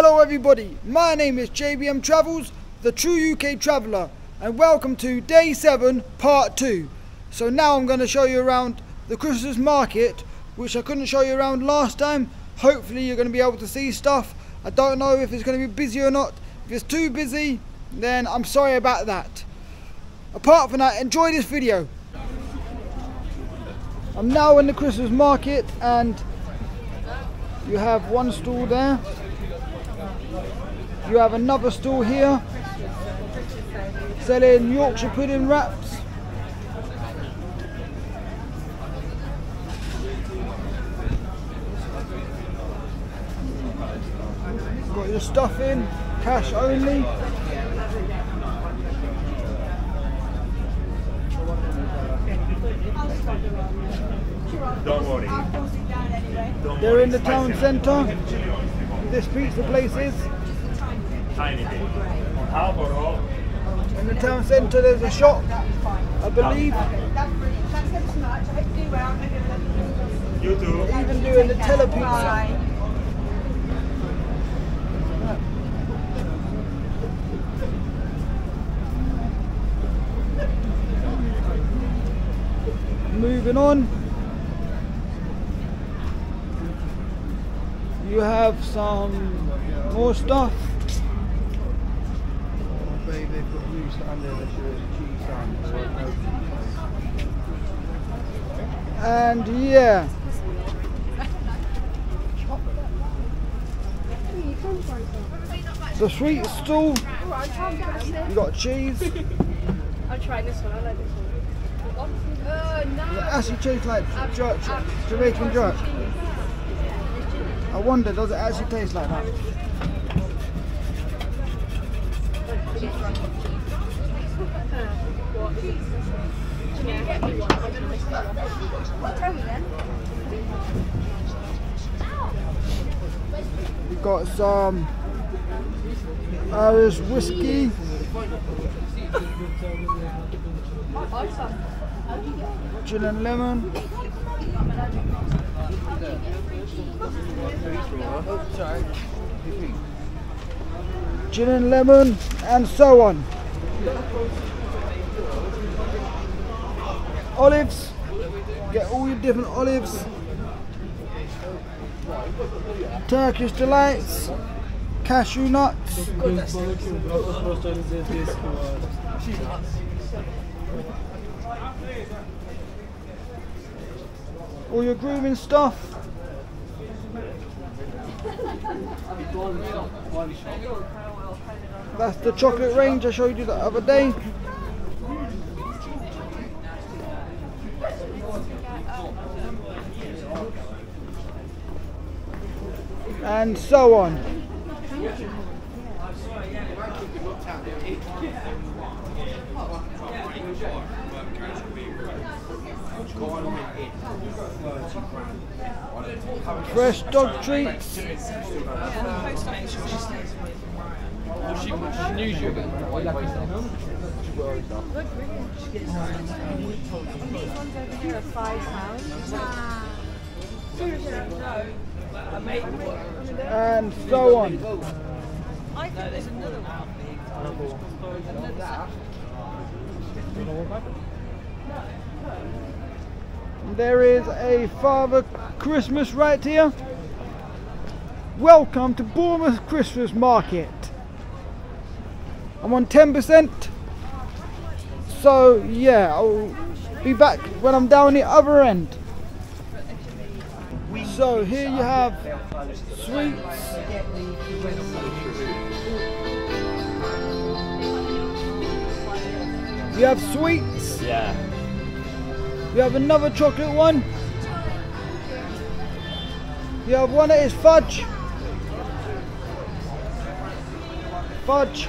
Hello everybody, my name is JBM Travels, the true UK traveller, and welcome to day 7, part 2. So now I'm going to show you around the Christmas market, which I couldn't show you around last time. Hopefully you're going to be able to see stuff. I don't know if it's going to be busy or not. If it's too busy, then I'm sorry about that. Apart from that, enjoy this video. I'm now in the Christmas market and you have one stall there. You have another stall here selling Yorkshire pudding wraps. Got your stuff in, cash only. Don't worry. They're in the town centre. This pizza place is. Tiny bit. On top or? In the town centre there's a shop, I believe. You too. Even doing the telepizza. Moving on. You have some more stuff. Babe, they've got loose under the cheese on, so no cheese And yeah, the sweet stall. You got cheese. I'll try this one. I like this one. Oh no! actually tastes like jerk, Jamaican jerk. I wonder, does it actually taste like that? We got some Irish whiskey. Gin and lemon. Gin and lemon and so on. Olives. Get all your different olives. Turkish delights. Cashew nuts. All your grooming stuff. That's the chocolate range I showed you the other day. And so on. Fresh dog treats. Ones over here are five pounds. and so on. I think there's another one. There is a Father Christmas right here. Welcome to Bournemouth Christmas Market. I'm on 10%. So yeah, I'll be back when I'm down the other end. So here you have sweets. You have sweets. Yeah. You have another chocolate one. You have one that is fudge. Fudge.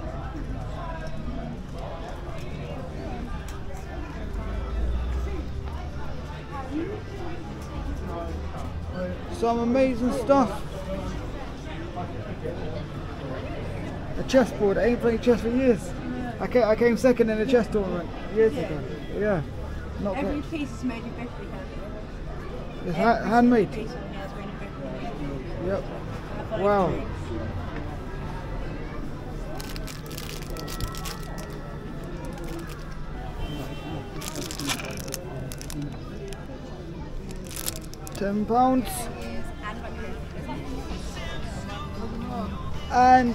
Some amazing stuff. A chessboard. I ain't played chess for years. I came, I came second in a chess tournament years ago. Yeah. Not Every piece is made in Bethlehem. It's ha- handmade. Piece on here is in Yep. And I follow Wow. Ten pounds. And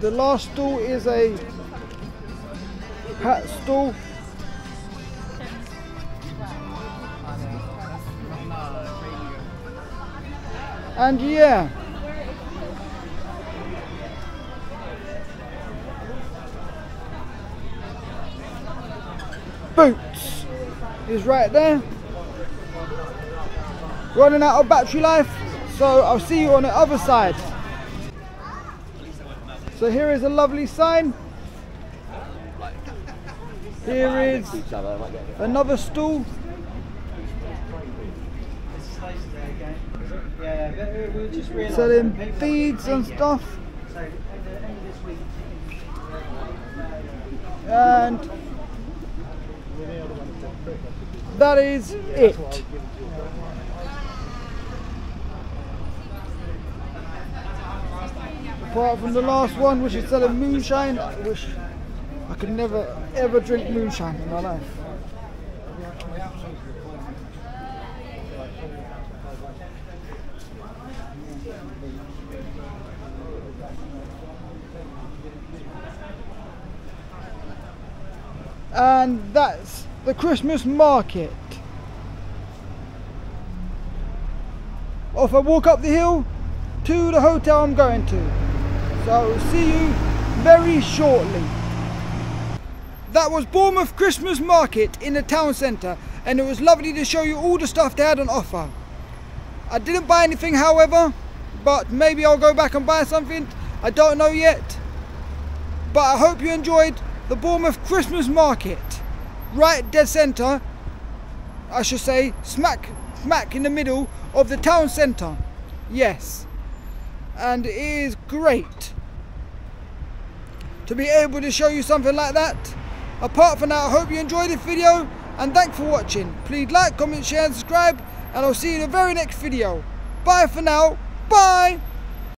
the last stool is a hat stool. And yeah. Boots is right there. Running out of battery life, so I'll see you on the other side. So here is a lovely sign. Here is another stool. Selling beads and stuff. And that is it. Apart from the last one, which is selling moonshine, wish I could never ever drink moonshine in my life. and that's the Christmas market. Off I walk up the hill to the hotel I'm going to. So see you very shortly. That was Bournemouth Christmas Market in the town centre and it was lovely to show you all the stuff they had on offer. I didn't buy anything however, but maybe I'll go back and buy something. I don't know yet. But I hope you enjoyed the Bournemouth Christmas Market. Right dead centre, I should say, smack, smack in the middle of the town centre. Yes. And it is great to be able to show you something like that. Apart from that, I hope you enjoyed this video and thanks for watching. Please like, comment, share and subscribe and I'll see you in the very next video. Bye for now. Bye.